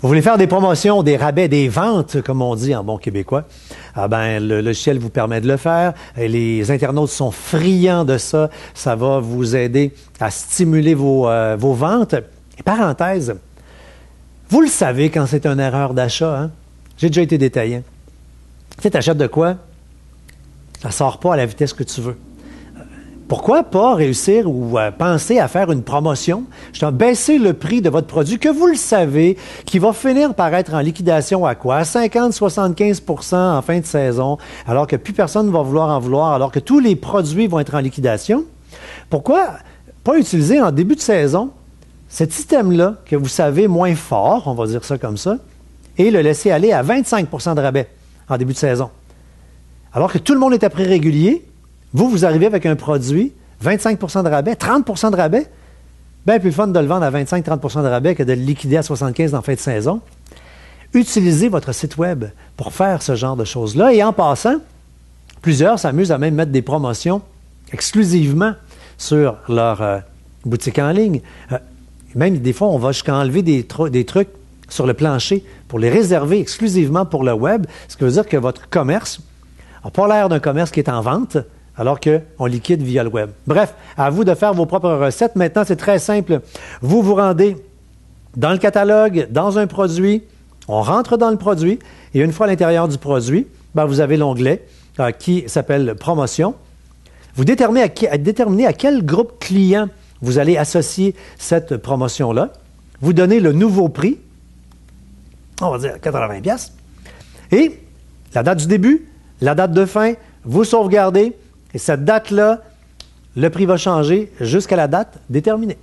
Vous voulez faire des promotions, des rabais, des ventes, comme on dit en bon québécois? Ah ben, le logiciel vous permet de le faire. Les internautes sont friands de ça. Ça va vous aider à stimuler vos, euh, vos ventes. Et parenthèse, vous le savez quand c'est une erreur d'achat. Hein? J'ai déjà été détaillant. Tu sais, de quoi? Ça sort pas à la vitesse que tu veux pourquoi pas réussir ou euh, penser à faire une promotion, je baisser le prix de votre produit que vous le savez, qui va finir par être en liquidation à quoi? À 50-75% en fin de saison, alors que plus personne ne va vouloir en vouloir, alors que tous les produits vont être en liquidation. Pourquoi pas utiliser en début de saison cet système-là que vous savez moins fort, on va dire ça comme ça, et le laisser aller à 25% de rabais en début de saison? Alors que tout le monde est à prix régulier, vous, vous arrivez avec un produit, 25% de rabais, 30% de rabais, bien plus fun de le vendre à 25-30% de rabais que de le liquider à 75 en fin de saison. Utilisez votre site web pour faire ce genre de choses-là. Et en passant, plusieurs s'amusent à même mettre des promotions exclusivement sur leur euh, boutique en ligne. Euh, même des fois, on va jusqu'à enlever des, des trucs sur le plancher pour les réserver exclusivement pour le web, ce qui veut dire que votre commerce n'a pas l'air d'un commerce qui est en vente, alors qu'on liquide via le web. Bref, à vous de faire vos propres recettes. Maintenant, c'est très simple. Vous vous rendez dans le catalogue, dans un produit, on rentre dans le produit, et une fois à l'intérieur du produit, ben, vous avez l'onglet euh, qui s'appelle Promotion. Vous déterminez à, à quel groupe client vous allez associer cette promotion-là. Vous donnez le nouveau prix, on va dire 80 pièces, et la date du début, la date de fin, vous sauvegardez, et cette date-là, le prix va changer jusqu'à la date déterminée.